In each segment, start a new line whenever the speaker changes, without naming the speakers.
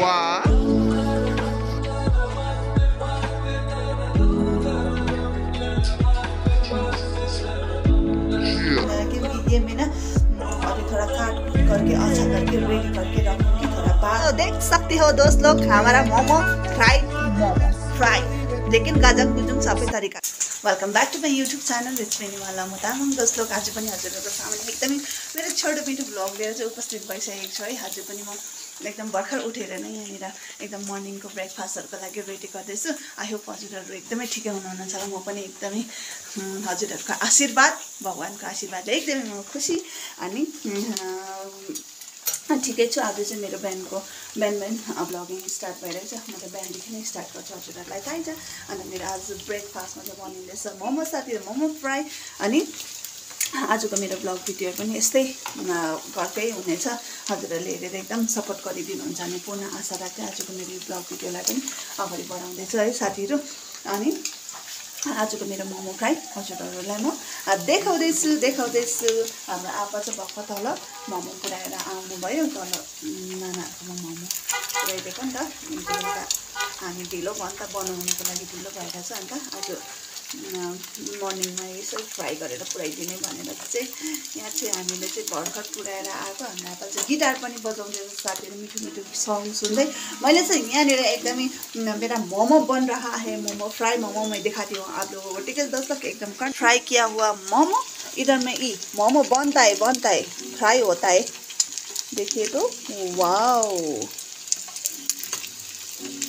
वाह
क्योंकि ये ना तो देख सकते हो दोस्त लोग, हमारा मोमो फ्राइड मोमो फ्राई लेकिन गाजङ गुजुङ सबै तरिका। Welcome back to my YouTube channel rich वाला म तामाङ दोस्त लोग, आज पनि हजुरहरूको सामने एकदमै मेरो छोटो मिठो भ्लग लिएर उपस्थित भइसकेको छु म एकदम भर्खर उठेर नै यहाँनिर एकदम मर्निङको ब्रेकफास्टहरूको लागि रेडी गर्दैछु। आई होप हजुरहरू एकदमै ठिकै हुनुहुन्छ म पनि एकदमै हजुरहरूको आशीर्वाद भगवान्को आशीर्वादले एकदमै म खुसी अनि ठिकै छु। आज चाहिँ मेरो बिहानको बिहान बिहान ब्लगिङ स्टार्ट भइरहेको छ म त बिहानदेखि नै स्टार्ट गर्छु हजुरहरूलाई। थाहै छ अन्त मेरो आज ब्रेकफास्टमा चाहिँ बनिँदैछ मोमो साथीहरू मोमो फ्राई अनि आजको मेरो ब्लग भिडियो पनि यस्तै घरकै हुनेछ हजुरहरूले हेरेर एकदम सपोर्ट गरिदिनुहुन्छ भने पुनः आशा राख्दै आजको मेरो ब्लग भिडियोलाई पनि अगाडि बढाउँदैछु है साथीहरू। अनि आजको मेरो मोमो फ्राई हजुरहरूलाई म देखाउँदैछु देखाउँदैछु। हाम्रो आपा चाहिँ भर्खर तल मोमो पुऱ्याएर आउनुभयो। तल नानाहरूकोमा मोमो पुऱ्याइदिएको नि त। हामी ढिलो भयो नि त बनाउनुको लागि ढिलो भइरहेछ अन्त आज मर्निङमा यसो फ्राई गरेर पुऱ्याइदिने भनेर चाहिँ यहाँ चाहिँ हामीले चाहिँ भर्खर पुऱ्याएर आएको। हाम्रो आप्पा चाहिँ गिटार पनि बजाउँदै साथीहरू मिठो मिठो सङ सुन्दै। मैले चाहिँ यहाँनिर एकदमै मेरा मोमो बन रहा है मोमो फ्राई मोमो मैं दिखाती हूँ आप लोगों को एकदम कट फ्राई किया हुआ मोमो? इधर में ई मोमो बनता है है। फ्राई होता है। देखिए तो wow.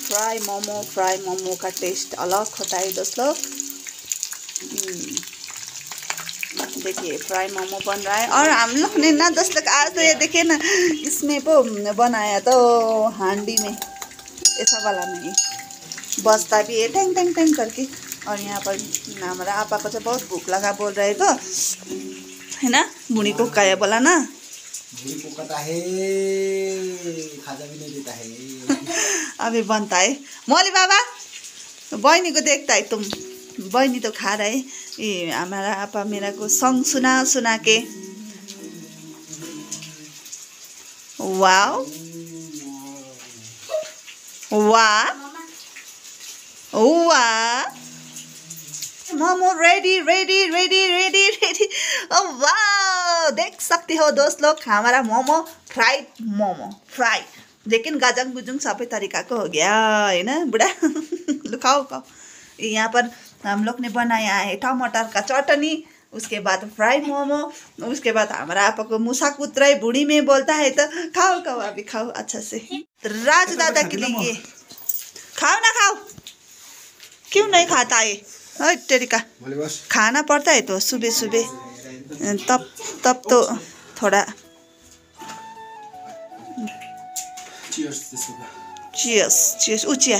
Fry momo fry momo का टेस्ट अलग होता है दोस्तों। देखिए फ्राई मोमो बन रहा है और हम लोग ने ना दस लोग आज तो ये देखिए ना इसमें वो बनाया तो हांडी में ऐसा वाला में ही बजता भी है टैंग टैंग टैंग करके और यहाँ पर हमारा आपा को चाहिँ बहुत भूख लगा बोल रहेको होइन भुँडी कुकायो बोला ना।
भूरी पोकता है खाजा भी नहीं देता है।
अभी बनता है। मौली बाबा बहनी को देखता है तुम। बहनी तो खा रहा। ये हमारा आपा मेरा को सॉन्ग सुना सुना के wow momo ready ready ready ready ready देख सकते हो दोस्त लोग, हमारा मोमो फ्राइड मोमो फ्राई लेकिन गाजङ गुजुङ सबै तरिकाको हो गया होइन बुढा? लु खाओ यहाँ पर हम लोग ने बनाया है टमाटर का चटनी उसके बाद फ्राई मोमो उसके बाद हमारा आपको मूसा कुतरा बुढ़ी में बोलता है तो खाओ खाओ अभी खाओ अच्छा से। राज दादा के लिए खाओ ना खाओ। क्यों नहीं खाता है तेरिका
बोले
खाना पड़ता है तो सुबह सुबह तब तब तो थोड़ा।
चियर्स
चियस चियस उचिया।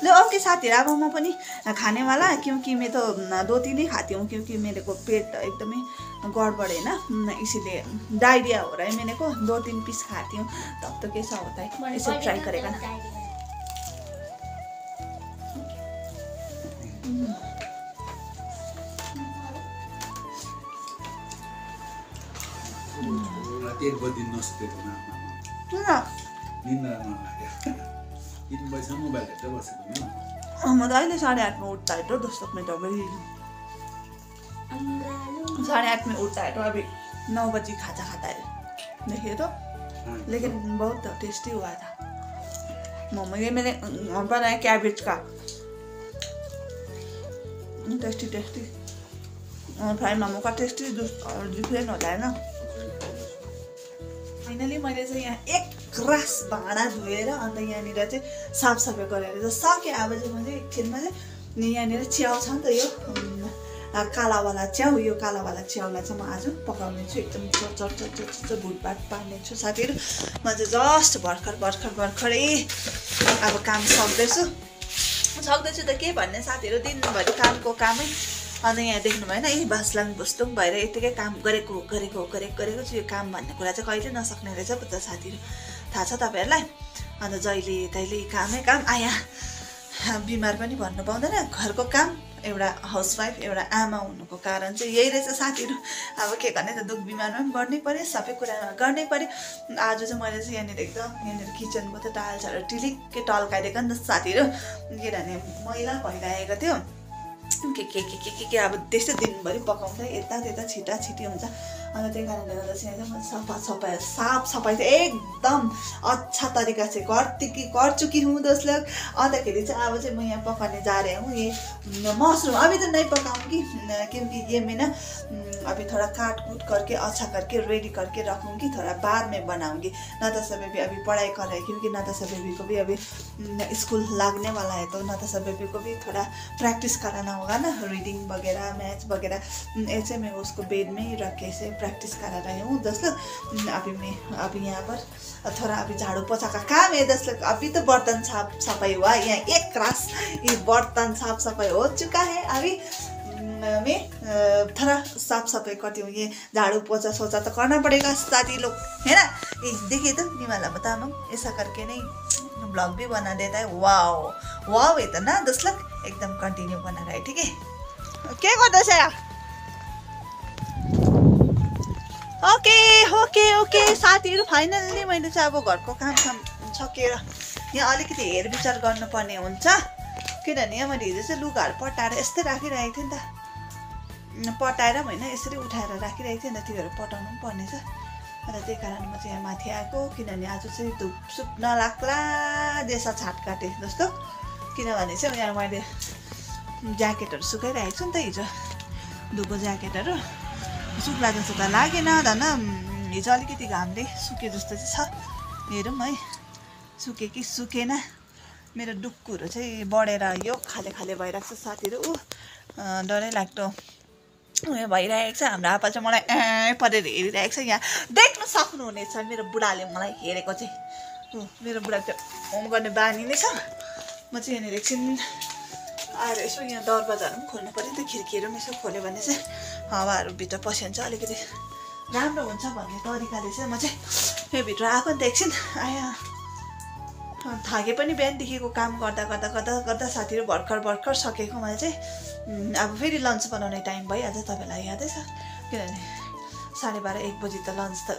होइन
लो ओके साथीहरू अब म पनि खाने वाला क्योंकि मैं तो दो तीन ही खाती हूँ क्योंकि मेरे को पेट एकदमै गड़बड़ है ना। इसीलिए डायरिया हो रहा है मैंने को दो तीन पीस खाती हूँ। तब तो कैसा होता है इसे ट्राई करेगा ना।
एक नसुतेको तिन बजीसम्म मोबाइल हेर्दै बसेको नि?
म त अहिले साढे आठमा उठ्ता है तो दोस्तों में तो साढ़े आठ में उठता है तो अभी नौ बजे खाजा खाता है देखिए तो? लेकिन बहुत टेस्टी हुआ था। मोमो ये मैंने अ, बनाया कैबेज का। Tasty tasty. और फ्राई मोमो का टेस्टी डिफ्रेन्ट होता है ना फाइनली चाहिँ यहाँ एक रास भाँडा धोएर अन्त यहाँनिर चाहिँ साफसफाइ गरेर सकेँ अब चाहिँ म चाहिँ एकछिनमा चाहिँ यहाँनिर च्याउ छ नि त यो कालावाला च्याउ यो कालावाला च्याउलाई चाहिँ म आज पकाउने छु। एकदम चट चट चट चट भुटभाट पार्ने छु। साथीहरू म चाहिँ जस्ट भर्खर भर्खर भर्खरै अब काम सक्दैछु। सक्दैछु त के भन्ने साथीहरू दिनभरि कामको कामै। अन्त यहाँ देख्नु भएन यही बासलाङ बुस्लुङ भएर यतिकै काम गरेको गरेको गरेको गरेको छु। यो काम भन्ने कुरा चाहिँ कहिले नसक्ने रहेछ त साथीहरू। थाहा छ तपाईँहरूलाई? अन्त जहिले तहिले कामै काम आया। बिमार पनि भन्नु पाउँदैन। घरको काम एउटा हाउसवाइफ एउटा आमा हुनुको कारण चाहिँ यही रहेछ साथीहरू। अब के गर्ने त दुःख बिमारमा पनि गर्नै पऱ्यो सबै कुरामा गर्नै पऱ्यो आज चाहिँ मैले चाहिँ यहाँनिर एकदम यहाँनिर किचनको त टाइल्सहरू टिलिक्कै टल्काइदिएको नि त साथीहरू। किनभने मैला भइरहेको थियो। के के के के के अब त्यस्तै दिनभरि पकाउँदा यता त्यता छिटा छिटी हुन्छ। अन्त त्यही कारणले गर्दा चाहिँ एकदम सफा सफाइ साफ सफाइ चाहिँ एकदम अच्छा तरिका से करती कि कर चुकी हूँ दोस्त लोग अन्तखेरि चाहिँ अब चाहिँ म यहाँ पकाने जा रहे हूँ ये मशरूम अभी तो नहीं पकाऊंगी क्योंकि ये मैं ना अभी थोड़ा काट करके अच्छा करके रेडी करके रखूंगी थोड़ा बाद में बनाऊंगी नताशा बेबी अभी पढ़ाई कर रहे हैं क्योंकि नताशा बेबी को भी अभी स्कूल लगने वाला है तो नताशा बेबी को भी थोड़ा प्रैक्टिस कराना होगा ना रीडिंग वगैरह मैथ्स वगैरह। ऐसे उसको बेड में ही रख के प्रैक्टिस करा रही हूँ। दस लोग अभी मैं अभी यहाँ पर थोड़ा अभी झाड़ू पोछा का काम है दस लोग। अभी तो बर्तन साफ़ सफ़ाई हुआ यहाँ एक क्रास ये बर्तन साफ़ सफ़ाई हो चुका है। अभी में अ, थोड़ा साफ़ सफ़ाई करती हूँ। ये झाड़ू पोछा सोचा तो करना पड़ेगा साथी लोग है ना? ये देखिए तो निवाला बताना ऐसा करके नहीं ब्लॉग भी बना देता है। वाओ वाओ है तो ना दस लाख एकदम कंटिन्यू बना रहा है ठीक है? के गर्दैछ ओके ओके ओके। साथीहरू फाइनल्ली मैले चाहिँ अब घरको काम साम सकेर यहाँ अलिकति हेरविचार गर्नुपर्ने हुन्छ। किनभने यहाँ मैले हिजो चाहिँ लुगाहरू पटाएर यस्तै राखिरहेको थिएँ नि त। पटाएर पनि होइन यसरी उठाएर राखिरहेको थिएँ नि त त्योहरू पटाउनु पनि पर्नेछ अन्त त्यही कारण म चाहिँ यहाँ माथि आएको किनभने आज चाहिँ धुप सुप नलाग्ला देशा छाट काटेँ जस्तो। किनभने चाहिँ यहाँ मैले ज्याकेटहरू सुकाइरहेको छु नि त हिजो धुको ज्याकेटहरू। सुक्ला जस्तो त लागेन धन हिजो अलिकति घामले सुके जस्तो चाहिँ छ। हेरौँ है सुके कि सुकेन। मेरो डुक्कुहरू चाहिँ बढेर यो खाले खाले भइरहेको छ साथीहरू। ऊ डरै लाग्दो। उयो भइरहेको छ हाम्रो आपा चाहिँ मलाई ए परेर हेरिरहेको छ यहाँ। देख्न सक्नुहुनेछ मेरो बुढाले मलाई हेरेको चाहिँ। ऊ मेरो बुढाको त्यो होम गर्ने बानी नै छ। म चाहिँ यहाँनिर एकछिन आएर यसो यहाँ दरवाजाहरू पनि खोल्नु पऱ्यो नि त खिड्कीहरू पनि यसो खोल्यो भने चाहिँ। हावाहरू भित्र पस्यो भने चाहिँ अलिकति राम्रो हुन्छ भन्ने तरिकाले चाहिँ म चाहिँ यो भित्र आएको नि। त एकछिन आया थाके पनि बिहानदेखिको काम गर्दा गर्दा गर्दा गर्दा साथीहरू भर्खर भर्खर सकेको मैले चाहिँ अब फेरि लन्च बनाउने टाइम भइहाल्छ तपाईँलाई यादै छ। किनभने साढे बाह्र एक बजी त लन्च त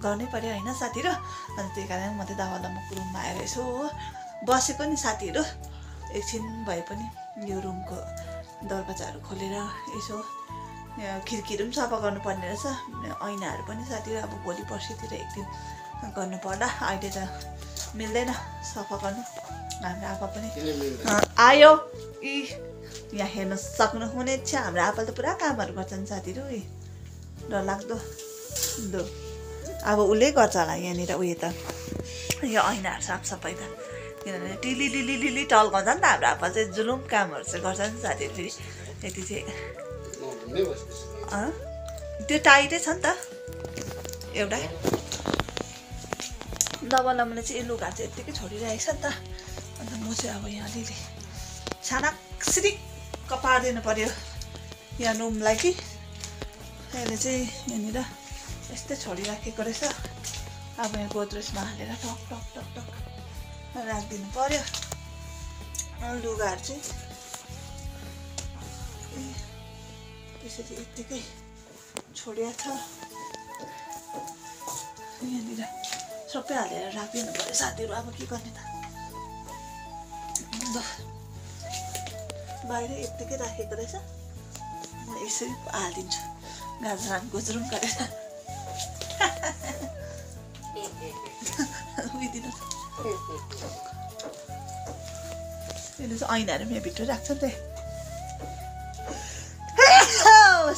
गर्नै पऱ्यो होइन साथीहरू। अन्त त्यही कारण म चाहिँ दावालम्बको रुममा आएर यसो बसेको नि साथीहरू। एकछिन भए पनि यो रुमको दरवाजाहरू खोलेर यसो खिड्कीहरू पनि सफा गर्नुपर्ने रहेछ। ऐनाहरू पनि साथीहरू अब भोलि पर्सितिर एक दिन गर्नु पर्ला। अहिले त मिल्दैन सफा गर्नु। हाम्रो आपा पनि आयो। यी यहाँ हेर्न सक्नुहुनेछ। हाम्रो आपाले त पुरा कामहरू गर्छन् साथीहरू। यी डरलाग्दो। दो। अब उसले गर्छ होला यहाँनिर उयो त। यो ऐनाहरू साफसफाइ त। किनभने टिली लिली लिली टल्काउँछ नि त हाम्रो आपा चाहिँ। जुलुम कामहरू चाहिँ गर्छ नि साथीहरू फेरि त्यति चाहिँ त्यो टाइटै छ नि त। एउटा। दबालमले चाहिँ यो लुगा चाहिँ यत्तिकै छोडिरहेको छ नि त। अन्त म चाहिँ अब यहाँ अलिअलि छानाक सिरिक्क पारिदिनु पऱ्यो यहाँ रुमलाई कि। अहिले चाहिँ यहाँनिर यस्तै छोडिराखेको रहेछ। अब यहाँ गोद्रेजमा हालेर टक टक टक टक राखिदिनु पऱ्यो लुगाहरू चाहिँ त्यसरी यत्तिकै छोडिया छ। यहाँनिर सबै हालेर राखिदिनु पऱ्यो। साथीहरू अब के गर्ने त? बाहिर यत्तिकै राखेको रहेछ। म यसरी हालिदिन्छु। गाजर गुज्रुङ गरेर। उयोदिनु यसले चाहिँ ऐनाहरू पनि भित्र राख्छ नि त।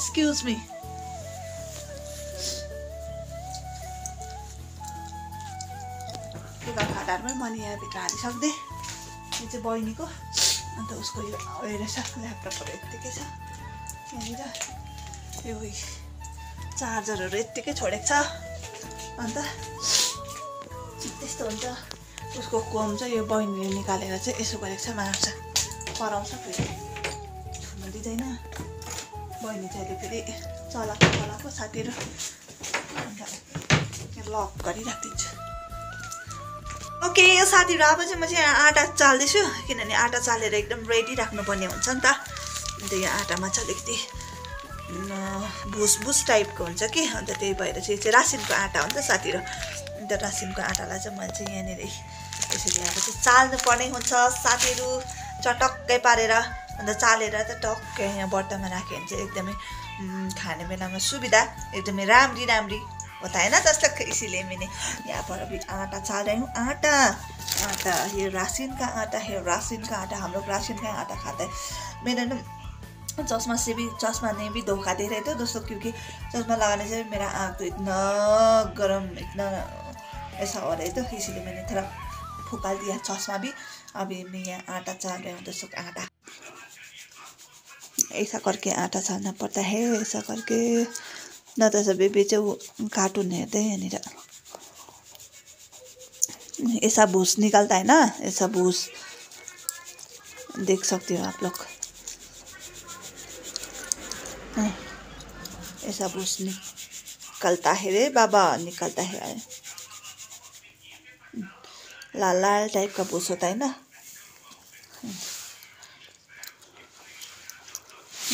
एक्सक्युज मी लुगा फाटाहरू पनि मैले यहाँभित्र हालिसक्दै यो चाहिँ बहिनीको। अन्त उसको यो रहेछ ल्यापटपहरू यत्तिकै छ। यहाँनिर यो चार्जरहरू यत्तिकै छोडेको छ। अन्त त्यस्तो हुन्छ। उसको कोम चाहिँ यो बहिनीले निकालेर चाहिँ यसो गरेको छ मार्छ कराउँछ फेरि। छुन दिँदैन। बहिनी चाहिँ अहिले फेरि चलाएको चलाएको साथीहरू। अन्त लक गरिराखिदिन्छु। ओके साथीहरू अब चाहिँ म चाहिँ आँटा चाल्दैछु किनभने आँटा चालेर एकदम रेडी राख्नुपर्ने हुन्छ नि त। अन्त यो आँटामा चाहिँ अलिकति भुस भुस टाइपको हुन्छ कि? अन्त त्यही भएर चाहिँ यो चाहिँ रासिनको आँटा हो नि त साथीहरू। अन्त रासिनको आँटालाई चाहिँ मैले चाहिँ यहाँनिर यसरी अब चाहिँ चाल्नु पर्ने हुन्छ साथीहरू चटक्कै पारेर। अन्त चालेर त टक्कै यहाँ बट्टामा राख्यो भने चाहिँ एकदमै खाने बेलामा सुविधा एकदमै राम्री राम्री है ना जस्तो इसीलिए मैंने यहाँ पर भी आटा चाल रही हूँ। आटा आटा ये राशन का आटा है राशन का आटा हम लोग राशन का आटा खाते हैं मैंने ना चश्मा से चश्मा ने भी धोखा दे रहे थे क्योंकि चश्मा से मेरा आँख तो इतना गर्म इतना हो रहा है तो इसीलिए मैंने फुकाल दिया चश्मा भी। अभी यहाँ आटा चाल रही हूँ दोस्तों आटा ऐसा करके आटा छालना पड़ता है, ऐसा करके न त चाहिँ ऊ कार्टुन हेर्दै यहाँनिर ऐसा भुस निकालता है ना, ऐसा भूस देख सकते हो आप लोग। ऐसा भूस निकलता है, रे बाबा, निकलता है। लाल लाल टाइप का भूस होता है ना।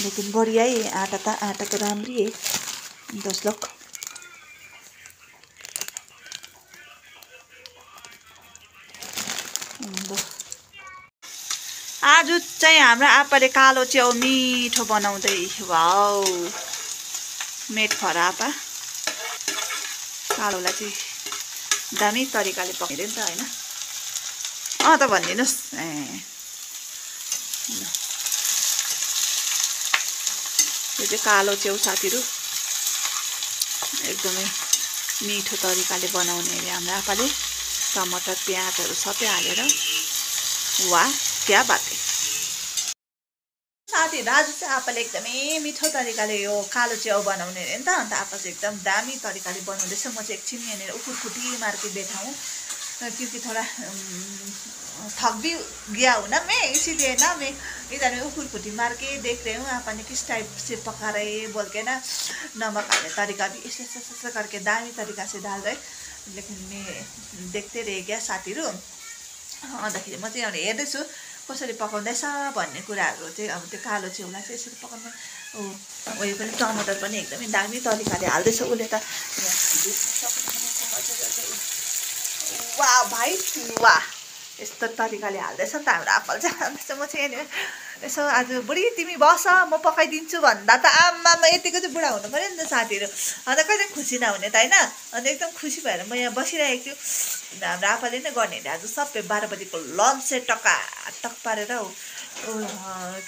लेकिन बढ़िया ही आटा त आटा तो राम्री है दोस्त लोग। ल। आज चाहिँ हाम्रो आप्पाले कालो च्याउ मिठो बनाउँदै। वाउ मेट फर आप्पा कालोलाई चाहिँ दामी तरिकाले पकाइदियो नि त होइन? अँ त भनिदिनुहोस्। ए ल। यो चाहिँ कालो च्याउ साथीहरू एकदमै मिठो तरिकाले बनाउने अरे हाम्रो आप्पाले टमाटर प्याजहरू सबै हालेर वा क्या बात। साथीहरू आज चाहिँ आप्पाले एकदमै मिठो तरिकाले यो कालो च्याउ बनाउने अरे नि त। अन्त आप्पा चाहिँ एकदम दामी तरिकाले बनाउँदैछ। म चाहिँ एकछिन यहाँनिर उखुर खुटी मार के बैठा हूँ क्योंकि थोड़ा अम, थक भी गया हूँ ना मैं ना मैं इधर में उखुर खुटी मार के देख रही हूँ आपने किस टाइप से पका रहे हैं बोल के ना नमक हाल्ने तरिका भी ऐसे ऐसे ऐसे करके दामी तरिका से डाल रहे लेकिन मैं देखते रह गया साथीहरू। अन्तखेरि म चाहिँ एउटा हेर्दैछु कसरी पकाउँदैछ भन्ने कुराहरू चाहिँ अब त्यो कालो च्याउलाई चाहिँ यसरी पकाउनु उयो पनि टमाटर पनि एकदमै दामी तरिकाले हाल्दैछ उसले त। वाह भाइ वाह। यस्तो तरिकाले हाल्दैछ त हाम्रो आप्पल चाहिँ म चाहिँ यहाँनिर यसो आज बुढी तिमी बस म पकाइदिन्छु भन्दा त आमामा यतिको चाहिँ बुढा हुनु पऱ्यो नि त साथीहरू। अन्त कहिले खुसी नहुने त होइन? अन्त एकदम खुसी भएर म यहाँ बसिरहेको छु। हाम्रो आप्पाले नै गर्ने आज सबै बाह्र बजीको लन्च चाहिँ टक्का टक पारेर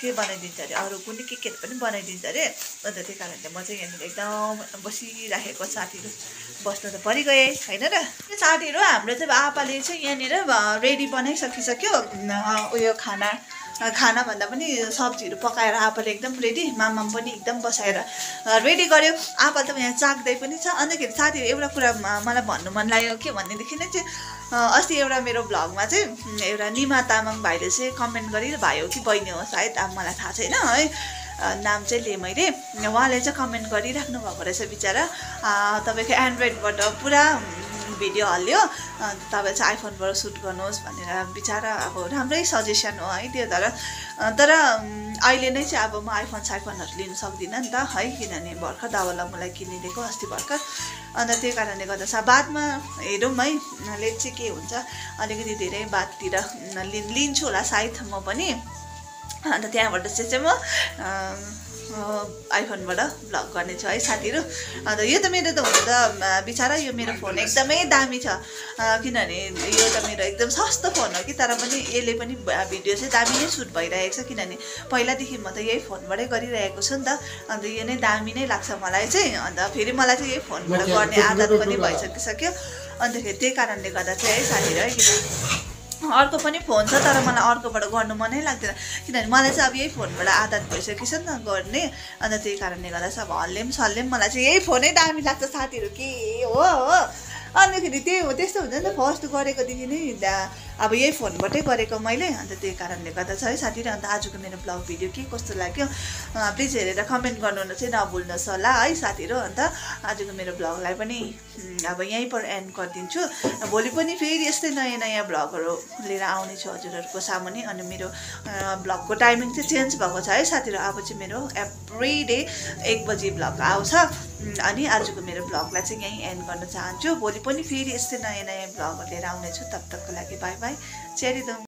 के बनाइदिन्छ अरे? अरू कुनै के के पनि बनाइदिन्छ अरे। अन्त त्यही कारणले म चाहिँ यहाँनिर एकदम बसिराखेको साथीहरू बस्नु त परिगएँ होइन र? साथीहरू हाम्रो चाहिँ आपाले चाहिँ यहाँनिर रेडी बनाइसकिसक्यो। उयो खाना खाना भन्दा पनि सब्जीहरू पकाएर आपाले एकदम रेडी मामाम पनि एकदम बसाएर रेडी गर्यो। आप्पा त यहाँ चाक्दै पनि छ। अन्तखेरि साथीहरू एउटा कुरा मलाई भन्नु मन लाग्यो के भनेदेखि नै चाहिँ अस्ति एउटा मेरो भ्लगमा चाहिँ एउटा निमा तामाङ भाइले चाहिँ कमेन्ट गरि भाइ हो कि बहिनी हो सायद अब मलाई थाहा छैन है। नाम चाहिँ लिएँ मैले। उहाँले चाहिँ कमेन्ट गरिराख्नु भएको रहेछ बिचरा। तपाईँको एन्ड्रोइडबाट पुरा भिडियो हाल्यो। तपाईँ चाहिँ आइफोनबाट सुट गर्नुहोस् भनेर बिचरा अब राम्रै सजेसन हो है त्यो तर तर अहिले नै चाहिँ अब म आइफोन साइफोनहरू लिनु सक्दिनँ नि त है किनभने भर्खर दावालाई मलाई किनिदिएको अस्ति भर्खर। अन्त त्यही कारणले गर्दा सा बादमा हेरौँ है लेट चाहिँ के हुन्छ अलिकति धेरै बादतिर लिन्छु होला सायद म पनि। अन्त त्यहाँबाट चाहिँ चाहिँ म आइफोनबाट भ्लग गर्नेछु है साथीहरू। अन्त यो त मेरो त हुनु त बिचरा यो मेरो फोन एकदमै दामी छ। किनभने यो त मेरो एकदम सस्तो फोन हो कि तर पनि यसले पनि भिडियो चाहिँ दामी नै सुट भइरहेको छ। किनभने पहिलादेखि म त यही फोनबाटै गरिरहेको छु नि त। अन्त यो नै दामी नै लाग्छ मलाई चाहिँ। अन्त फेरि मलाई चाहिँ यही फोनबाट गर्ने आदत पनि भइसकिसक्यो। अन्तखेरि त्यही कारणले गर्दा चाहिँ है साथीहरू है अर्को पनि फोन छ तर मलाई अर्कोबाट गर्नु मनै लाग्दैन। किनभने मलाई चाहिँ अब यही फोनबाट आदत भइसकेको छ नि त गर्ने। अन्त त्यही कारणले गर्दा चाहिँ अब हल्ले पनि पनि मलाई चाहिँ यही फोनै दामी लाग्छ साथीहरू के हो हो। अन्तखेरि त्यही हो त्यस्तो हुन्छ नि त फर्स्ट गरेकोदेखि नै अब यही फोनबाटै गरेको मैले अन्त त्यही कारणले गर्दा छ है साथीहरू अन्त आजको मेरो ब्लग भिडियो के कस्तो लाग्यो प्लिज हेरेर कमेन्ट गर्नु चाहिँ नभुल्नुहोस् होला है साथीहरू अन्त आजको मेरो ब्लगलाई पनि अब यहीँ पर एन्ड गरिदिन्छु। भोलि पनि फेरि यस्तै नयाँ नयाँ ब्लगहरू लिएर आउनेछु हजुरहरूको सामुने अनि मेरो ब्लगको टाइमिङ चाहिँ चेन्ज भएको छ है साथीहरू अब चाहिँ मेरो एभ्री डे एक बजी ब्लग आउँछ। अनि आजको मेरो ब्लगलाई चाहिँ यहीँ एन्ड गर्न चाहन्छु। भोलि पनि फेरि यस्तै नयाँ नयाँ ब्लगहरू लिएर आउनेछु। तब तकको लागि बाई बाई। चेरिदम